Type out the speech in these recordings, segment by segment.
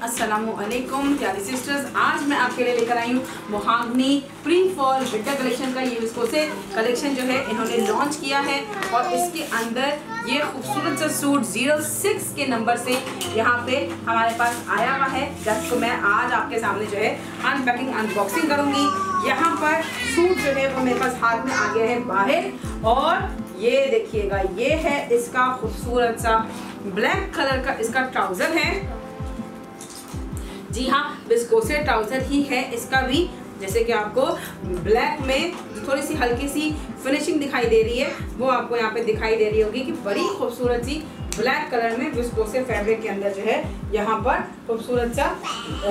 वालेकुम प्यारी सिस्टर्स आज मैं आपके लिए लेकर आई हूँ Mohagani pre fall winter collection का ये इसको से कलेक्शन जो है इन्होंने लॉन्च किया है और इसके अंदर ये खूबसूरत सा सूट ज़ीरो सिक्स के नंबर से यहाँ पे हमारे पास आया हुआ है। जिसको मैं आज आपके सामने जो है अनपैकिंग अनबॉक्सिंग करूँगी। यहाँ पर सूट जो है वो मेरे पास हाथ में आ गया है बाहर और ये देखिएगा, ये है इसका खूबसूरत सा ब्लैक कलर का इसका ट्राउज़र है। जी हाँ बिस्कोसे ट्राउज़र ही है इसका भी। जैसे कि आपको ब्लैक में थोड़ी सी हल्की सी फिनिशिंग दिखाई दे रही है, वो आपको यहाँ पे दिखाई दे रही होगी कि बड़ी खूबसूरत सी ब्लैक कलर में विस्कोसे फैब्रिक के अंदर जो है, यहाँ पर खूबसूरत सा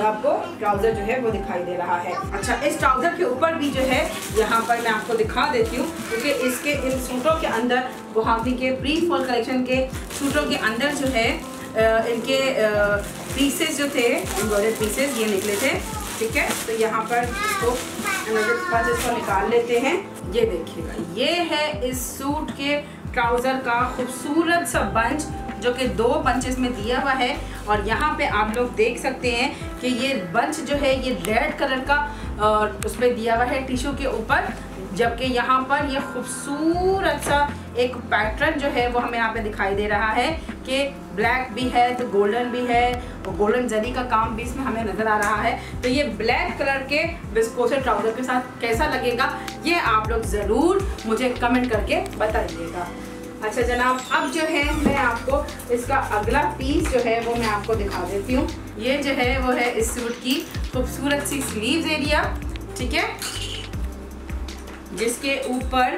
आपको ट्राउज़र जो है वो दिखाई दे रहा है। अच्छा इस ट्राउज़र के ऊपर भी जो है, यहाँ पर मैं आपको दिखा देती हूँ, क्योंकि इसके इन सूटों के अंदर वो गुवाहाटी के प्री फॉल कलेक्शन के सूटों के अंदर जो है इनके पीसेस जो थे एम्ब्रॉयडर्ड पीसेस ये निकले थे, ठीक है? तो यहाँ पर इसको इसको निकाल लेते हैं। ये देखिएगा, ये है इस सूट के ट्राउज़र का खूबसूरत सा बंच जो कि दो बंचेस में दिया हुआ है। और यहाँ पे आप लोग देख सकते हैं कि ये बंच जो है, ये रेड कलर का उसमें दिया हुआ है टिशू के ऊपर, जबकि यहाँ पर ये खूबसूरत सा एक पैटर्न जो है वो हमें यहाँ पे दिखाई दे रहा है कि ब्लैक भी है तो गोल्डन भी है, और गोल्डन जरी का काम भी इसमें हमें नज़र आ रहा है। तो ये ब्लैक कलर के विस्कोसर ट्राउज़र के साथ कैसा लगेगा, ये आप लोग ज़रूर मुझे कमेंट करके बताइएगा। अच्छा जनाब, अब जो है मैं आपको इसका अगला पीस जो है वो मैं आपको दिखा देती हूँ। ये जो है वो है इस सूट की खूबसूरत सी स्लीव्स एरिया ठीक है? जिसके ऊपर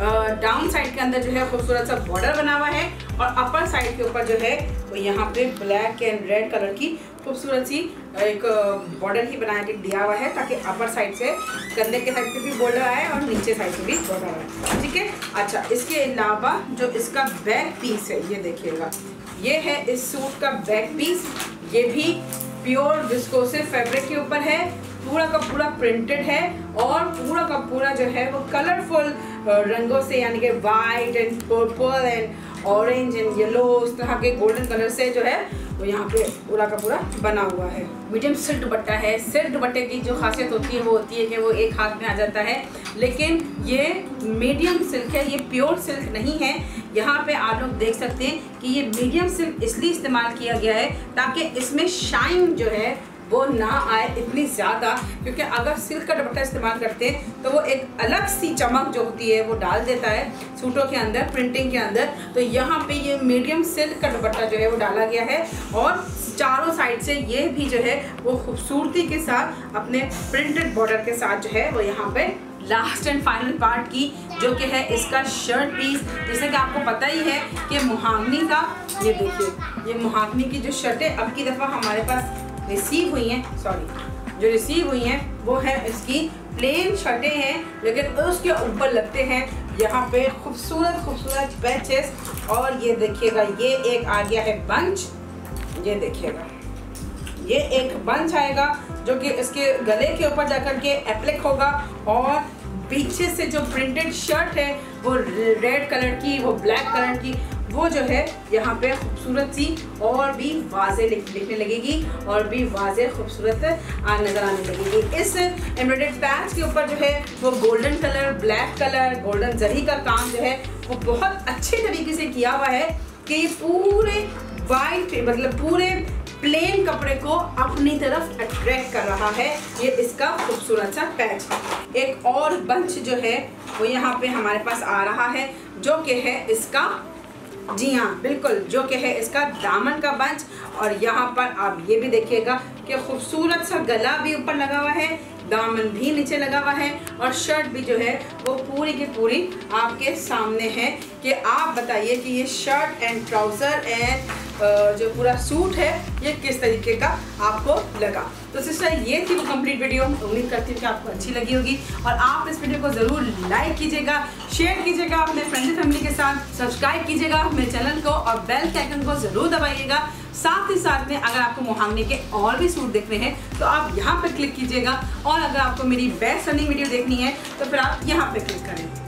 डाउन साइड के अंदर जो है खूबसूरत सा बॉर्डर बना हुआ है और अपर साइड के ऊपर जो है वो यहाँ पे ब्लैक एंड रेड कलर की खूबसूरत सी एक बॉर्डर ही बना के दिया हुआ है ताकि अपर साइड से कंधे के साइड पे भी बॉर्डर आए और नीचे साइड से भी बॉर्डर आए। ठीक है? अच्छा इसके अलावा जो इसका बैक पीस है, ये देखिएगा। ये है इस सूट का बैक पीस ये भी प्योर विस्कोसिव फैब्रिक के ऊपर है। पूरा का पूरा प्रिंटेड है और पूरा का पूरा जो है वो कलरफुल रंगों से यानी कि white and purple and orange and yellow उस तरह के गोल्डन कलर से जो है, वो यहाँ पे पूरा का पूरा बना हुआ है। मीडियम सिल्क दुपट्टा है। सिल्क दुपट्टे की जो खासियत होती है, वो होती है कि वो एक हाथ में आ जाता है। लेकिन ये मीडियम सिल्क है, ये प्योर सिल्क नहीं है। यहाँ पे आप लोग देख सकते हैं कि ये मीडियम सिल्क इसलिए इस्तेमाल किया गया है ताकि इसमें शाइन जो है वो ना आए इतनी ज़्यादा, क्योंकि अगर सिल्क का दुपट्टा इस्तेमाल करते हैं तो वो एक अलग सी चमक जो होती है, वो डाल देता है सूटों के अंदर प्रिंटिंग के अंदर। तो यहाँ पे ये मीडियम सिल्क का दुपट्टा जो है, वो डाला गया है। और चारों साइड से ये भी जो है, वो खूबसूरती के साथ अपने प्रिंटेड बॉर्डर के साथ जो है, वो यहाँ पे लास्ट एंड फाइनल पार्ट की, जो कि है इसका शर्ट पीस जैसे कि आपको पता ही है कि मुहागनी का, ये देखिए, ये मुहागनी की जो शर्ट है, अब की दफ़ा हमारे पास रिसीव हुई हैं सॉरी जो रिसीव हुई हैं, वो है इसकी प्लेन शर्टें हैं, लेकिन उसके ऊपर लगते हैं यहाँ पे खूबसूरत खूबसूरत पैचेस और ये देखिएगा, ये एक आ गया है बंच ये देखिएगा, ये एक बंच आएगा, जो कि इसके गले के ऊपर जाकर के एप्लिक होगा। और पीछे से जो प्रिंटेड शर्ट है, वो रेड कलर की, वो ब्लैक कलर की वो जो है यहाँ पे खूबसूरत सी और भी वाजे लिखने लगेगी और भी वाजे खूबसूरत नज़र आने लगेगी। इस एम्ब्रॉयड पैच के ऊपर जो है वो golden colour black colour golden zari का काम जो है वो बहुत अच्छे तरीके से किया हुआ है कि पूरे वाइट मतलब पूरे प्लेन कपड़े को अपनी तरफ़ अट्रैक्ट कर रहा है। ये इसका खूबसूरत सा पैच एक और बंच जो है वो यहाँ पे हमारे पास आ रहा है, जो कि है इसका जी हाँ बिल्कुल, जो कि है इसका दामन का बंच और यहाँ पर आप ये भी देखिएगा कि खूबसूरत सा गला भी ऊपर लगा हुआ है, दामन भी नीचे लगा हुआ है और शर्ट भी जो है वो पूरी की पूरी आपके सामने है कि आप बताइए कि ये शर्ट एंड ट्राउज़र एंड जो पूरा सूट है, ये किस तरीके का आपको लगा? तो सिस्टर ये थी वो कंप्लीट वीडियो उम्मीद करती हूँ कि आपको अच्छी लगी होगी और आप इस वीडियो को ज़रूर लाइक कीजिएगा शेयर कीजिएगा अपने फ्रेंड फैमिली के साथ सब्सक्राइब कीजिएगा मेरे चैनल को और बेल के आइकन को ज़रूर दबाइएगा। साथ ही साथ में अगर आपको मोहांगने के और भी सूट देखने हैं तो आप यहाँ पर क्लिक कीजिएगा और अगर आपको मेरी बेस्ट रनिंग वीडियो देखनी है तो फिर आप यहाँ पर क्लिक करें।